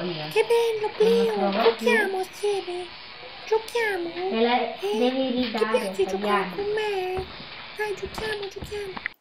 voglia. Che bello, Cleo! Giochiamo assieme! Giochiamo! Te la Eh, devi Ti ridare, piace giocare con me? Dai, giochiamo, giochiamo!